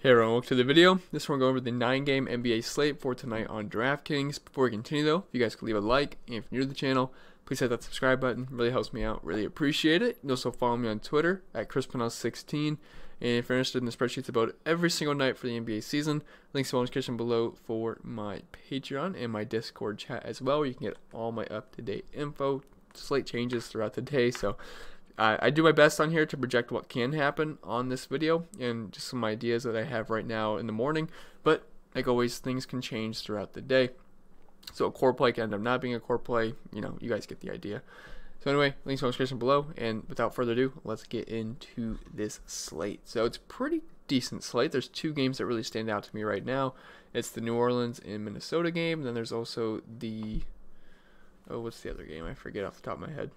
Hey everyone, welcome to the video. This one we're going over the 9-game NBA slate for tonight on DraftKings. Before we continue though, if you guys could leave a like, and if you're new to the channel, please hit that subscribe button. It really helps me out, really appreciate it. You also follow me on Twitter at ChrisPennell16. And if you're interested in the spreadsheets about every single night for the NBA season, links in the description below for my Patreon and my Discord chat as well, where you can get all my up-to-date info, slate changes throughout the day. So uh, I do my best on here to project what can happen on this video and just some ideas that I have right now in the morning. But like always, things can change throughout the day. So a core play can end up not being a core play. You know, you guys get the idea. So anyway, links in the description below. And without further ado, let's get into this slate. So it's pretty decent slate. There's two games that really stand out to me right now. It's the New Orleans and Minnesota game. And then there's also the oh, what's the other game? I forget off the top of my head.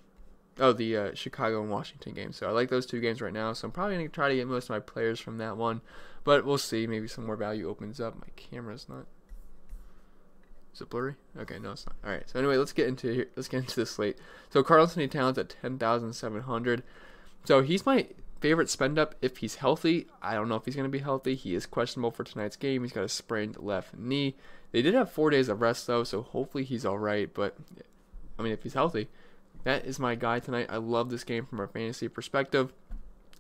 Oh, the uh, Chicago and Washington game. So I like those two games right now. So I'm probably going to try to get most of my players from that one. But we'll see. Maybe some more value opens up. My camera's not. Is it blurry? Okay, no, it's not. All right. So anyway, let's get into here. Let's get into the slate. So Karl-Anthony Towns at 10,700. So he's my favorite spend up if he's healthy. I don't know if he's going to be healthy. He is questionable for tonight's game. He's got a sprained left knee. They did have four days of rest though, so hopefully he's all right. But I mean, if he's healthy, that is my guy tonight. I love this game from a fantasy perspective.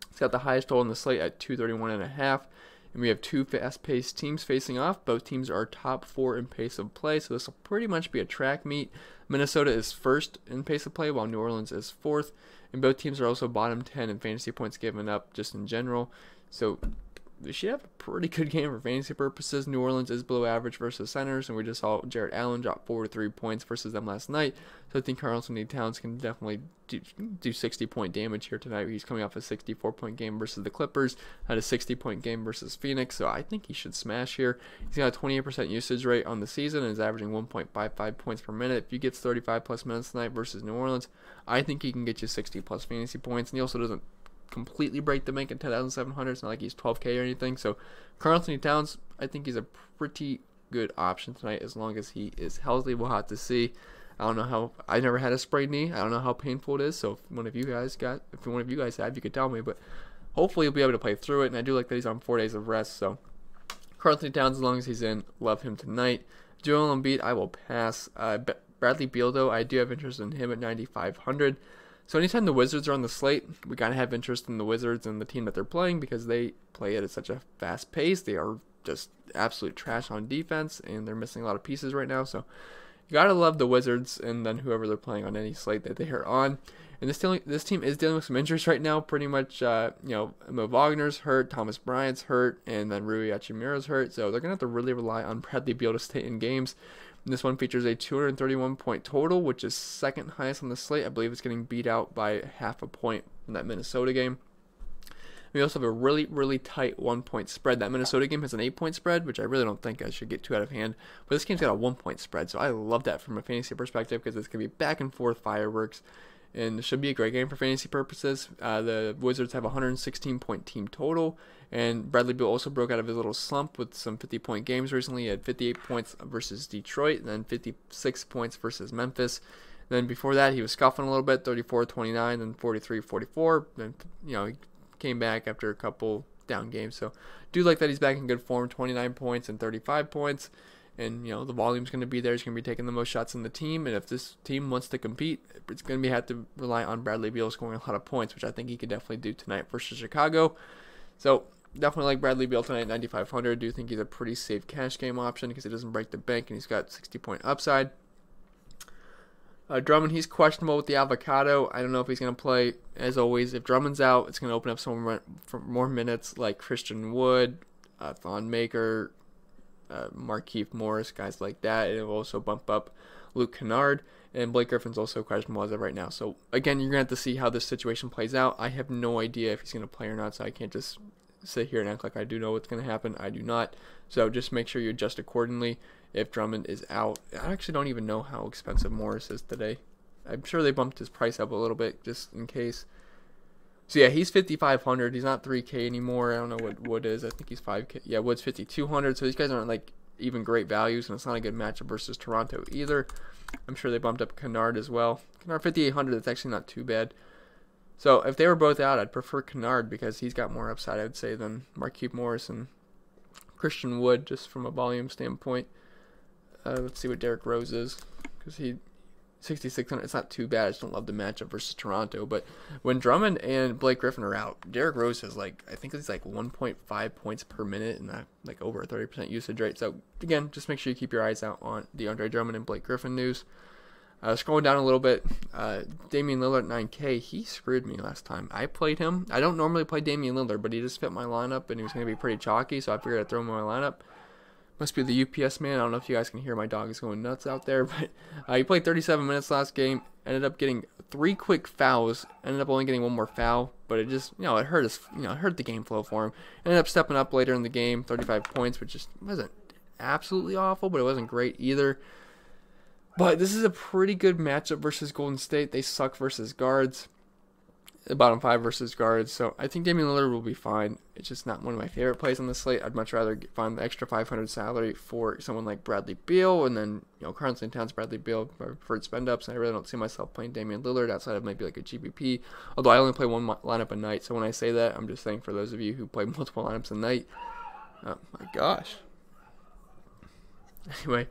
It's got the highest total in the slate at 231 and a half. And we have two fast-paced teams facing off. Both teams are top four in pace of play, so this will pretty much be a track meet. Minnesota is first in pace of play, while New Orleans is fourth. And both teams are also bottom 10 in fantasy points given up, just in general. So should have a pretty good game for fantasy purposes. New Orleans is below average versus centers, and we just saw Jarrett Allen drop four to three points versus them last night. So I think Karl-Anthony Towns can definitely do, do 60 point damage here tonight. He's coming off a 64 point game versus the Clippers, had a 60 point game versus Phoenix, so I think he should smash here. He's got a 28% usage rate on the season and is averaging 1.55 points per minute. If he gets 35 plus minutes tonight versus New Orleans, I think he can get you 60 plus fantasy points, and he also doesn't completely break the bank at 10,700. It's not like he's 12K or anything. So Karl-Anthony Towns, I think he's a pretty good option tonight as long as he is healthy. We'll have to see. I don't know how. I never had a sprained knee. I don't know how painful it is. So if one of you guys got, if one of you guys have, you could tell me. But hopefully you'll be able to play through it. And I do like that he's on four days of rest. So Karl-Anthony Towns, as long as he's in, love him tonight. Joel Embiid, I will pass. Uh, Bradley Beal, though, I do have interest in him at 9,500. So anytime the Wizards are on the slate, we gotta have interest in the Wizards and the team that they're playing because they play it at such a fast pace. They are just absolute trash on defense, and they're missing a lot of pieces right now. So you gotta love the Wizards and then whoever they're playing on any slate that they are on. And this dealing, this team is dealing with some injuries right now. Pretty much, uh, you know, Mo Wagner's hurt, Thomas Bryant's hurt, and then Rui Hachimura's hurt. So they're gonna have to really rely on Bradley Beal to stay in games. This one features a 231 point total, which is second highest on the slate. I believe it's getting beat out by half a point in that Minnesota game. We also have a really, really tight one point spread. That Minnesota game has an eight point spread, which I really don't think I should get too out of hand. But this game's got a one point spread, so I love that from a fantasy perspective because it's going to be back and forth fireworks and it should be a great game for fantasy purposes. Uh, the Wizards have 116 point team total, and Bradley Beal also broke out of his little slump with some 50 point games recently. Had 58 points versus Detroit, and then 56 points versus Memphis. Then before that, he was scuffing a little bit, 34 29, then 43 44. Then, you know, he came back after a couple down games. So, do like that he's back in good form 29 points and 35 points and you know the volume's going to be there. He's going to be taking the most shots in the team, and if this team wants to compete, it's going to be have to rely on Bradley Beal scoring a lot of points, which I think he could definitely do tonight versus Chicago. So definitely like Bradley Beal tonight, 9,500. Do think he's a pretty safe cash game option because he doesn't break the bank and he's got 60 point upside. Uh, Drummond, he's questionable with the avocado. I don't know if he's going to play. As always, if Drummond's out, it's going to open up some more, more minutes like Christian Wood, uh, Thon Maker, uh, Markieff Morris, guys like that. It will also bump up Luke Kennard. And Blake Griffin's also questionable as of right now. So, again, you're going to have to see how this situation plays out. I have no idea if he's going to play or not, so I can't just sit here and act like I do know what's going to happen. I do not. So, just make sure you adjust accordingly if Drummond is out. I actually don't even know how expensive Morris is today. I'm sure they bumped his price up a little bit just in case. So yeah, he's 5,500. He's not 3K anymore. I don't know what Wood is. I think he's 5K. Yeah, Wood's 5,200. So these guys aren't like even great values, and it's not a good matchup versus Toronto either. I'm sure they bumped up Kennard as well. Kennard 5,800. That's actually not too bad. So if they were both out, I'd prefer Kennard because he's got more upside, I would say, than Markieff Morris. And Christian Wood, just from a volume standpoint. Uh, let's see what Derrick Rose is, because he 6,600. It's not too bad. I just don't love the matchup versus Toronto. But when Drummond and Blake Griffin are out, Derrick Rose has like I think it's like 1.5 points per minute and that like over a 30% usage rate. So again, just make sure you keep your eyes out on the Andre Drummond and Blake Griffin news. Uh, scrolling down a little bit, uh, Damian Lillard 9K, he screwed me last time. I played him. I don't normally play Damian Lillard, but he just fit my lineup and he was going to be pretty chalky, so I figured I'd throw him in my lineup. Must be the UPS man. I don't know if you guys can hear my dog is going nuts out there, but uh, he played 37 minutes last game. Ended up getting three quick fouls. Ended up only getting one more foul, but it just you know it hurt us. You know it hurt the game flow for him. Ended up stepping up later in the game, 35 points, which just wasn't absolutely awful, but it wasn't great either. But this is a pretty good matchup versus Golden State. They suck versus guards the bottom five versus guards. So I think Damian Lillard will be fine. It's just not one of my favorite plays on the slate. I'd much rather find the extra 500 salary for someone like Bradley Beal, and then you know Karl-Anthony Towns, Bradley Beal, my preferred spend ups. And I really don't see myself playing Damian Lillard outside of maybe like a GPP. Although I only play one lineup a night, so when I say that, I'm just saying for those of you who play multiple lineups a night. Oh my gosh. Anyway,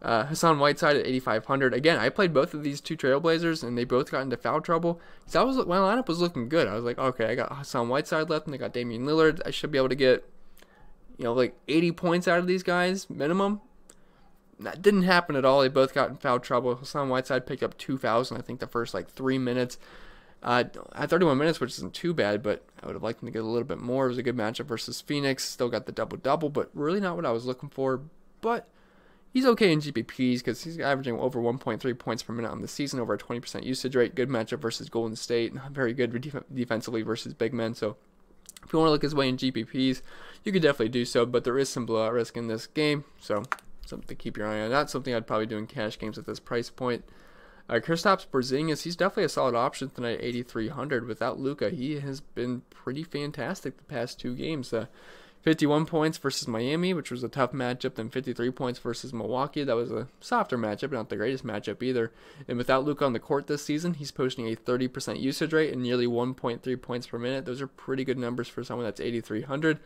uh, Hassan Whiteside at 8,500. Again, I played both of these two Trailblazers, and they both got into foul trouble. So I was my lineup was looking good. I was like, okay, I got Hassan Whiteside left, and I got Damian Lillard. I should be able to get, you know, like 80 points out of these guys minimum. That didn't happen at all. They both got in foul trouble. Hassan Whiteside picked up 2,000. I think the first like three minutes. Uh, at 31 minutes, which isn't too bad, but I would have liked him to get a little bit more. It was a good matchup versus Phoenix. Still got the double double, but really not what I was looking for. But He's okay in GPPs because he's averaging over 1.3 points per minute on the season, over a 20% usage rate. Good matchup versus Golden State. Very good def- defensively versus big men. So if you want to look his way in GPPs, you could definitely do so. But there is some blowout risk in this game, so something to keep your eye on. That's something I'd probably do in cash games at this price point. Uh, Kristaps Porzingis, he's definitely a solid option tonight, 8,300. Without Luka, he has been pretty fantastic the past two games. Uh, 51 points versus Miami, which was a tough matchup, then 53 points versus Milwaukee. That was a softer matchup, not the greatest matchup either. And without Luka on the court this season, he's posting a 30% usage rate and nearly 1.3 points per minute. Those are pretty good numbers for someone that's 8,300.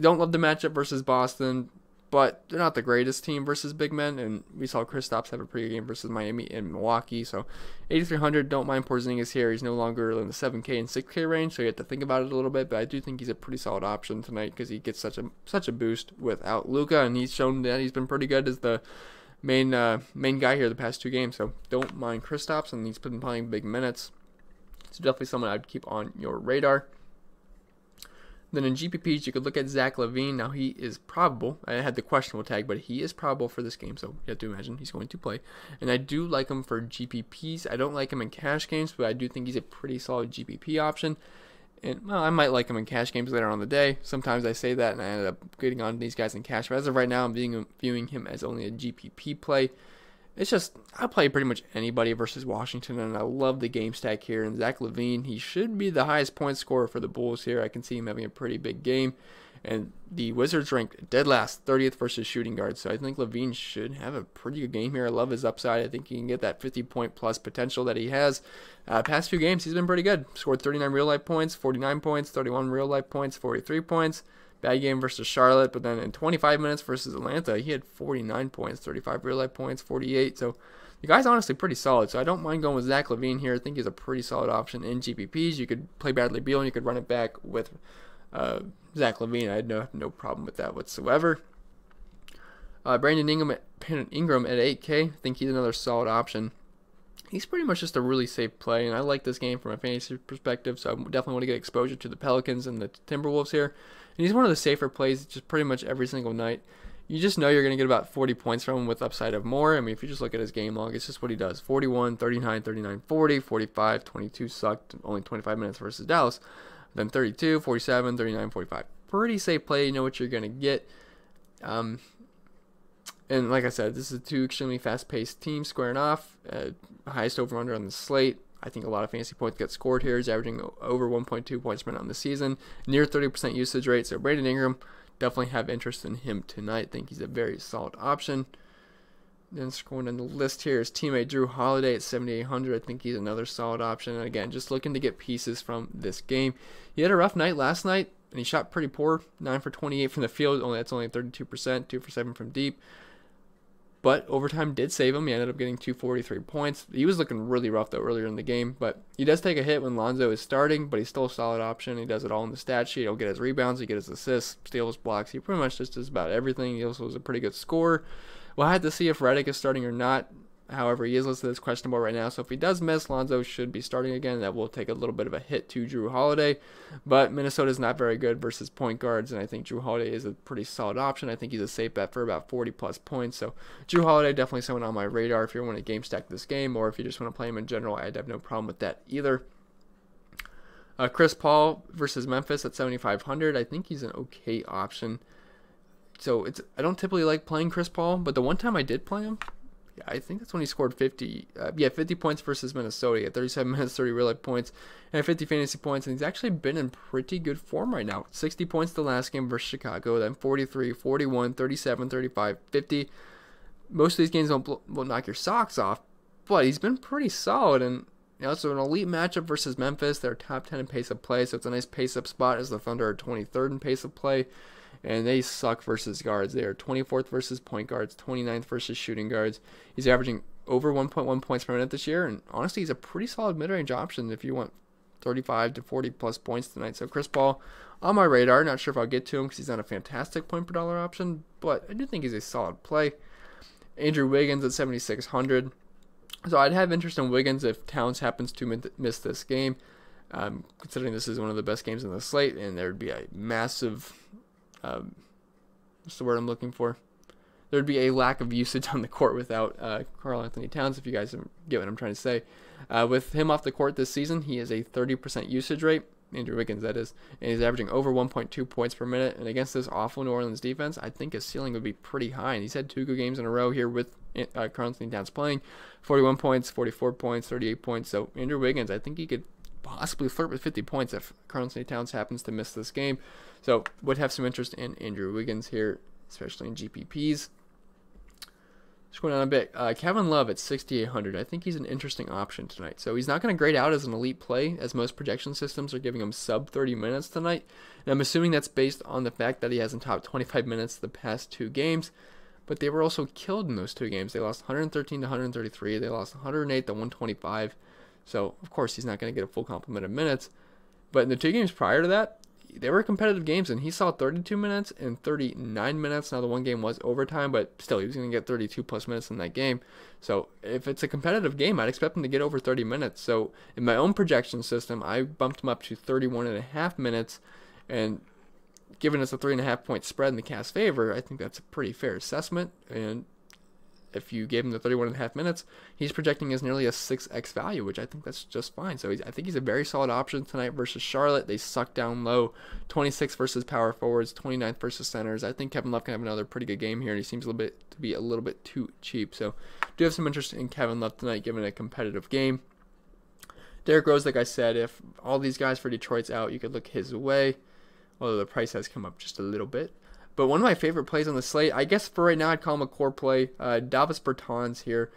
Don't love the matchup versus Boston but they're not the greatest team versus big men. And we saw Kristaps have a pretty game versus Miami and Milwaukee. So 8,300, don't mind Porzingis here. He's no longer in the 7K and 6K range, so you have to think about it a little bit. But I do think he's a pretty solid option tonight because he gets such a such a boost without Luka, and he's shown that he's been pretty good as the main uh, main guy here the past two games. So don't mind Kristaps, and he's been playing big minutes. So definitely someone I'd keep on your radar. Then in GPPs, you could look at Zach LaVine. Now he is probable. I had the questionable tag, but he is probable for this game, so you have to imagine he's going to play. And I do like him for GPPs. I don't like him in cash games, but I do think he's a pretty solid GPP option. And well, I might like him in cash games later on the day. Sometimes I say that, and I end up getting on these guys in cash. But as of right now, I'm viewing him as only a GPP play it's just I play pretty much anybody versus Washington, and I love the game stack here. And Zach LaVine, he should be the highest point scorer for the Bulls here. I can see him having a pretty big game. And the Wizards ranked dead last, 30th versus shooting guard. So I think LaVine should have a pretty good game here. I love his upside. I think he can get that 50 point plus potential that he has. Uh, past few games, he's been pretty good. Scored 39 real life points, 49 points, 31 real life points, 43 points. Bad game versus Charlotte, but then in 25 minutes versus Atlanta, he had 49 points, 35 real life points, 48. So the guy's honestly pretty solid. So I don't mind going with Zach LaVine here. I think he's a pretty solid option in GPPs. You could play Bradley Beal and you could run it back with uh, Zach LaVine. I had no no problem with that whatsoever. Uh, Brandon Ingram at Ingram at 8K. I think he's another solid option. He's pretty much just a really safe play, and I like this game from a fantasy perspective. So I definitely want to get exposure to the Pelicans and the Timberwolves here. And he's one of the safer plays just pretty much every single night. You just know you're going to get about 40 points from him with upside of more. I mean, if you just look at his game log, it's just what he does 41, 39, 39, 40, 45, 22 sucked, only 25 minutes versus Dallas. Then 32, 47, 39, 45. Pretty safe play. You know what you're going to get. Um, and like I said, this is two extremely fast-paced teams squaring off. Uh, highest over/under on the slate. I think a lot of fantasy points get scored here. He's averaging over 1.2 points per minute on the season, near 30% usage rate. So Brandon Ingram, definitely have interest in him tonight. Think he's a very solid option. Then scrolling down the list here is teammate Jrue Holiday at 7,800. I think he's another solid option. And again, just looking to get pieces from this game. He had a rough night last night. and he shot pretty poor, nine for 28 from the field. Only that's only 32%, two for seven from deep. But overtime did save him. He ended up getting 243 points. He was looking really rough though earlier in the game, but he does take a hit when Lonzo is starting, but he's still a solid option. He does it all in the stat sheet. He'll get his rebounds, he gets his assists, steals, blocks. He pretty much just does about everything. He also is a pretty good scorer. We'll have to see if Redick is starting or not. However, he is listed as questionable right now, so if he does miss, Lonzo should be starting again. That will take a little bit of a hit to Jrue Holiday, but Minnesota is not very good versus point guards, and I think Jrue Holiday is a pretty solid option. I think he's a safe bet for about 40 plus points. So Jrue Holiday definitely someone on my radar if you want to game stack this game, or if you just want to play him in general. I'd have no problem with that either. Uh, Chris Paul versus Memphis at 7,500. I think he's an okay option. So it's I don't typically like playing Chris Paul, but the one time I did play him, I think that's when he scored 50. Uh, yeah, 50 points versus Minnesota. He had 37 minutes, 30 real life points, and 50 fantasy points. And he's actually been in pretty good form right now. 60 points the last game versus Chicago, then 43, 41, 37, 35, 50. Most of these games don't will knock your socks off, but he's been pretty solid. And you know, so an elite matchup versus Memphis. They're top 10 in pace of play, so it's a nice pace up spot as the Thunder are 23rd in pace of play and they suck versus guards. They are 24th versus point guards, 29th versus shooting guards. He's averaging over 1.1 points per minute this year, and honestly, he's a pretty solid mid-range option if you want 35 to 40 plus points tonight. So Chris Paul on my radar. Not sure if I'll get to him because he's not a fantastic point per dollar option, but I do think he's a solid play. Andrew Wiggins at 7,600. So I'd have interest in Wiggins if Towns happens to miss this game, um, considering this is one of the best games in the slate, and there'd be a massive um, what's the word I'm looking for? There'd be a lack of usage on the court without uh, Karl-Anthony Towns, if you guys get what I'm trying to say. Uh, with him off the court this season, he has a 30% usage rate. Andrew Wiggins, that is, and he's averaging over 1.2 points per minute. And against this awful New Orleans defense, I think his ceiling would be pretty high. And he's had two good games in a row here with uh, Karl-Anthony Towns playing 41 points, 44 points, 38 points. So Andrew Wiggins, I think he could possibly flirt with 50 points if Karl-Anthony Towns happens to miss this game. So would have some interest in Andrew Wiggins here, especially in GPPs. Just going on a bit, uh, Kevin Love at 6,800. I think he's an interesting option tonight. So he's not going to grade out as an elite play, as most projection systems are giving him sub 30 minutes tonight. And I'm assuming that's based on the fact that he hasn't topped 25 minutes the past two games. But they were also killed in those two games. They lost 113 to 133. They lost 108 to 125. So, of course, he's not going to get a full complement of minutes. But in the two games prior to that, they were competitive games, and he saw 32 minutes and 39 minutes. Now, the one game was overtime, but still, he was going to get 32 plus minutes in that game. So, if it's a competitive game, I'd expect him to get over 30 minutes. So, in my own projection system, I bumped him up to 31 and a half minutes. And given us a three and a half point spread in the Cavs favor, I think that's a pretty fair assessment. And if you gave him the 31 and a half minutes, he's projecting as nearly a 6x value, which I think that's just fine. So I think he's a very solid option tonight versus Charlotte. They suck down low, 26 versus power forwards, 29th versus centers. I think Kevin Love can have another pretty good game here, and he seems a little bit to be a little bit too cheap. So do have some interest in Kevin Love tonight, given a competitive game. Derrick Rose, like I said, if all these guys for Detroit's out, you could look his way. Although the price has come up just a little bit. But one of my favorite plays on the slate, I guess for right now, I'd call him a core play. Uh, Davis Bertans here.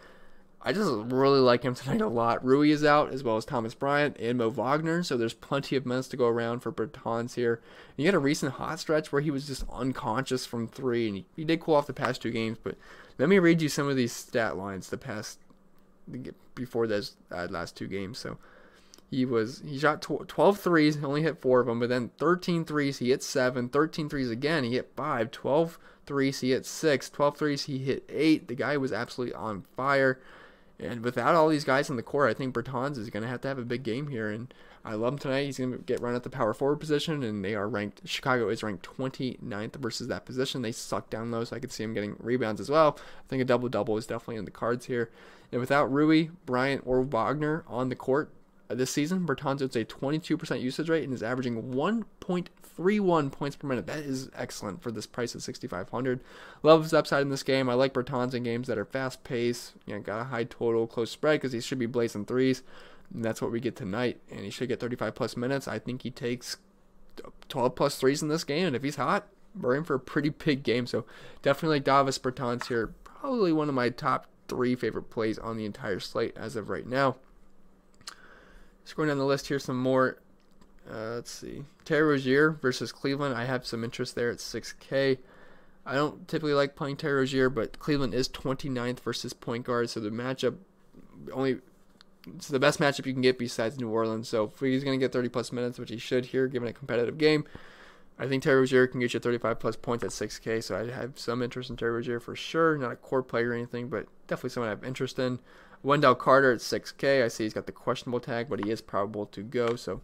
I just really like him tonight a lot. Rui is out, as well as Thomas Bryant and Mo Wagner, so there's plenty of minutes to go around for Bertans here. And you had a recent hot stretch where he was just unconscious from three, and he, he did cool off the past two games. But let me read you some of these stat lines the past before those uh, last two games. So he was he shot 12 threes, he only hit 4 of them, but then 13 threes, he hit 7, 13 threes again, he hit 5, 12 threes, he hit 6, 12 threes, he hit 8. The guy was absolutely on fire. And without all these guys in the core, I think Bertans is going to have to have a big game here. And I love him tonight. He's going to get run at the power forward position, and they are ranked. Chicago is ranked 29th versus that position. They suck down low, so I could see him getting rebounds as well. I think a double double is definitely in the cards here. And without Rui, Bryant, or Wagner on the court, this season, Bertans has a 22% usage rate and is averaging 1.31 points per minute. That is excellent for this price of 6,500. Loves upside in this game. I like Bertans in games that are fast paced. You know, got a high total, close spread because he should be blazing threes. And that's what we get tonight. And he should get 35 plus minutes. I think he takes 12 plus threes in this game. And if he's hot, we're in for a pretty big game. So definitely like Davis Bertans here. Probably one of my top three favorite plays on the entire slate as of right now. Going down the list here, some more Uh, let's see. Terry Rozier versus Cleveland. I have some interest there at 6K. I don't typically like playing Terry Rozier, but Cleveland is 29th versus point guard, so the matchup only it's the best matchup you can get besides New Orleans. So if he's going to get 30 plus minutes, which he should here, given a competitive game, I think Terry Rozier can get you 35 plus points at 6K. So I have some interest in Terry Rozier for sure. Not a core player or anything, but definitely someone I have interest in. Wendell Carter at 6K. I see he's got the questionable tag, but he is probable to go. So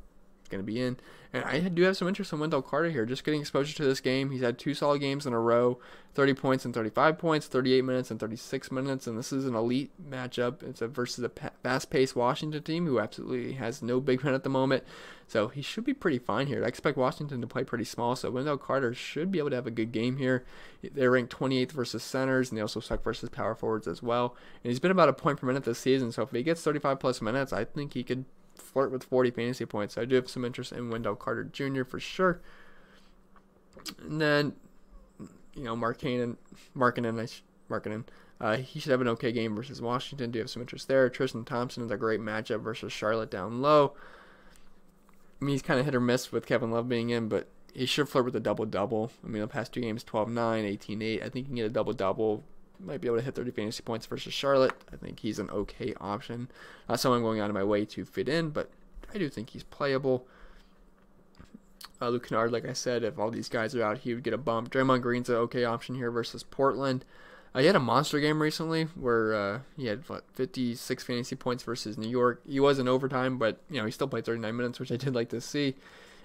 going to be in. And I do have some interest in Wendell Carter here, just getting exposure to this game. He's had two solid games in a row 30 points and 35 points, 38 minutes and 36 minutes. And this is an elite matchup. It's a versus a fast paced Washington team who absolutely has no big men at the moment. So he should be pretty fine here. I expect Washington to play pretty small. So Wendell Carter should be able to have a good game here. They're ranked 28th versus centers, and they also suck versus power forwards as well. And he's been about a point per minute this season. So if he gets 35 plus minutes, I think he could flirt with 40 fantasy points. So I do have some interest in Wendell Carter Jr. for sure. And then, you know, Markkanen, Markkanen, Markkanen, uh, he should have an okay game versus Washington. Do have some interest there. Tristan Thompson is a great matchup versus Charlotte down low. I mean, he's kind of hit or miss with Kevin Love being in, but he should flirt with a double double. I mean, the past two games 12 9, 18 8. I think he can get a double double might be able to hit 30 fantasy points versus Charlotte. I think he's an okay option. Not someone going out of my way to fit in, but I do think he's playable. Uh, Luke Kennard, like I said, if all these guys are out, he would get a bump. Draymond Green's an okay option here versus Portland. Uh, he had a monster game recently where uh, he had what, 56 fantasy points versus New York. He was in overtime, but you know he still played 39 minutes, which I did like to see.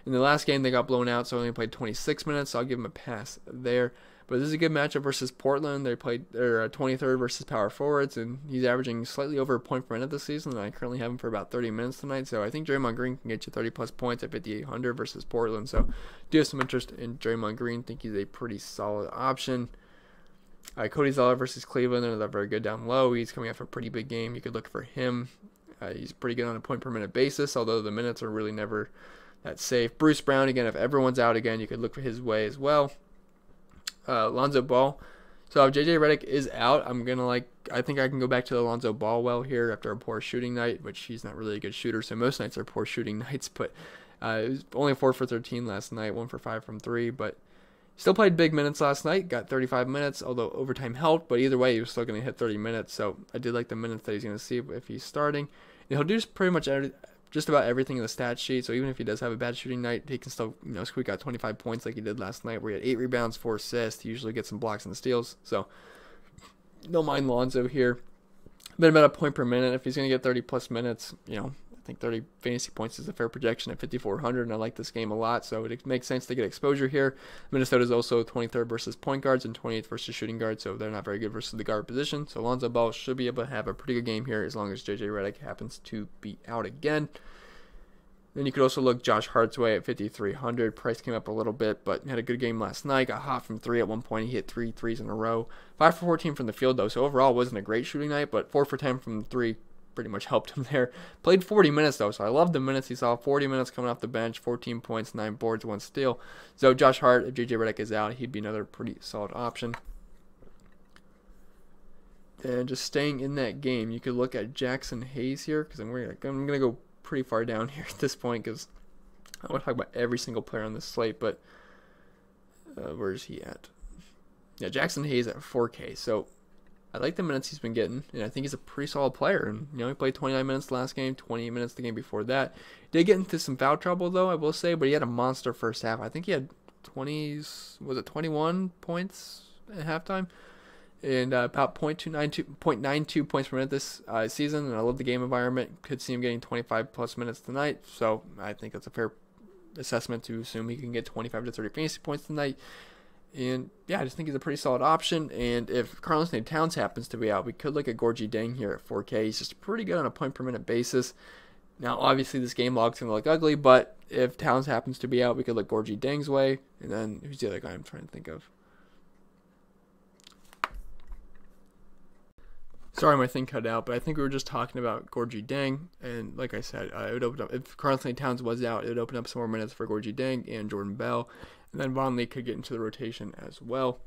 In the last game, they got blown out, so I only played 26 minutes. So I'll give him a pass there. But this is a good matchup versus Portland. They played they're 23rd versus power forwards, and he's averaging slightly over a point per minute this season. And I currently have him for about 30 minutes tonight. So I think Draymond Green can get you 30 plus points at 5,800 versus Portland. So do have some interest in Draymond Green. Think he's a pretty solid option. Uh, Cody Zeller versus Cleveland. They're not very good down low. He's coming off a pretty big game. You could look for him. Uh, he's pretty good on a point per minute basis, although the minutes are really never that safe. Bruce Brown, again, if everyone's out again, you could look for his way as well uh, Lonzo Ball. So if JJ Redick is out, I'm gonna like I think I can go back to the Lonzo Ball well here after a poor shooting night, which he's not really a good shooter, so most nights are poor shooting nights. But uh, it was only four for 13 last night, one for five from three, but still played big minutes last night. Got 35 minutes, although overtime helped. But either way, he was still gonna hit 30 minutes. So I did like the minutes that he's gonna see if he's starting. And he'll do pretty much every, just about everything in the stat sheet. So even if he does have a bad shooting night, he can still you know squeak out 25 points like he did last night, where he had eight rebounds, four assists. He usually gets some blocks and steals. So no mind Lonzo here. Been about a point per minute. If he's going to get 30 plus minutes, you know, think 30 fantasy points is a fair projection at 5,400, and I like this game a lot, so it makes sense to get exposure here. Minnesota is also 23rd versus point guards and 28th versus shooting guards, so they're not very good versus the guard position. So Lonzo Ball should be able to have a pretty good game here as long as JJ Redick happens to be out again. Then you could also look Josh Hart's way at 5,300. Price came up a little bit, but had a good game last night. Got hot from three at one point. He hit three threes in a row. Five for 14 from the field though, so overall wasn't a great shooting night, but four for 10 from three pretty much helped him there. Played 40 minutes though, so I love the minutes he saw. 40 minutes coming off the bench, 14 points, 9 boards, 1 steal. So Josh Hart, if JJ Redick is out, he'd be another pretty solid option. And just staying in that game, you could look at Jaxson Hayes here because I'm gonna, I'm gonna go pretty far down here at this point because I want to talk about every single player on this slate. But uh, where is he at? Yeah, Jaxson Hayes at 4K. So I like the minutes he's been getting, and I think he's a pretty solid player. And you know, he played 29 minutes last game, 28 minutes the game before that. Did get into some foul trouble though, I will say, but he had a monster first half. I think he had 20s, was it 21 points at halftime, and uh, about 0.292, 0.92 points per minute this uh, season. And I love the game environment. Could see him getting 25 plus minutes tonight, so I think that's a fair assessment to assume he can get 25 to 30 fantasy points tonight. And yeah, I just think he's a pretty solid option. And if Karl-Anthony Towns happens to be out, we could look at Gorgui Dieng here at 4K. He's just pretty good on a point per minute basis. Now, obviously, this game log's going to look ugly, but if Towns happens to be out, we could look Gorgui Dieng's way. And then who's the other guy I'm trying to think of? Sorry, my thing cut out, but I think we were just talking about Gorgui Dieng, and like I said, uh, it would open up if Karl-Anthony Towns was out, it would open up some more minutes for Gorgui Dieng and Jordan Bell, and then Vonleh could get into the rotation as well.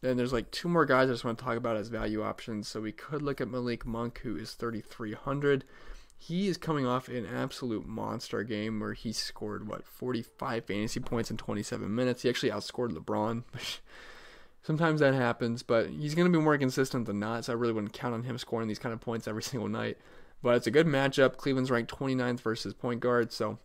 Then there's like two more guys I just want to talk about as value options. So we could look at Malik Monk, who is 3,300. he is coming off an absolute monster game where he scored what 45 fantasy points in 27 minutes. He actually outscored LeBron. Sometimes that happens, but he's going to be more consistent than not. So I really wouldn't count on him scoring these kind of points every single night. But it's a good matchup. Cleveland's ranked 29th versus point guard, so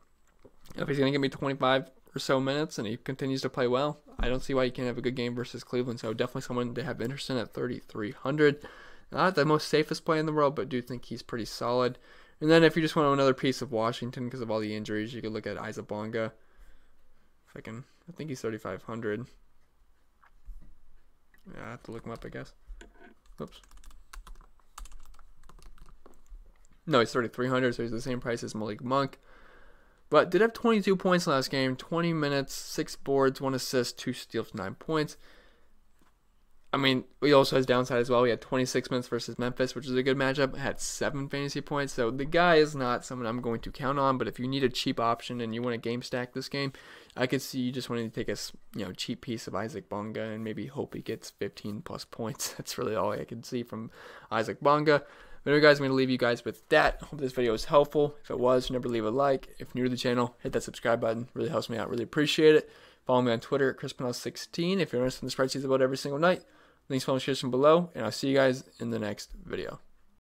if he's going to give me 25 or so minutes and he continues to play well, I don't see why he can't have a good game versus Cleveland. So definitely someone to have interest in at 3,300. Not the most safest play in the world, but do think he's pretty solid. And then if you just want another piece of Washington because of all the injuries, you could look at Isaac Bonga. If I can, I think he's 3,500. Yeah, I have to look him up, I guess. Oops. No, he's 3,300, so he's the same price as Malik Monk. But did have 22 points last game, 20 minutes, 6 boards, 1 assist, 2 steals, 9 points. I mean, he also has downside as well. We had 26 minutes versus Memphis, which is a good matchup. Had seven fantasy points, so the guy is not someone I'm going to count on. But if you need a cheap option and you want to game stack this game, I could see you just wanting to take a you know cheap piece of Isaac Bonga and maybe hope he gets 15 plus points. That's really all I can see from Isaac Bonga. Anyway, guys, I'm going to leave you guys with that. Hope this video was helpful. If it was, remember to leave a like. If you're new to the channel, hit that subscribe button. Really helps me out. Really appreciate it. Follow me on Twitter at ChrisPennell16 if you're interested in the spreadsheets about every single night. Links in the description below, and I'll see you guys in the next video.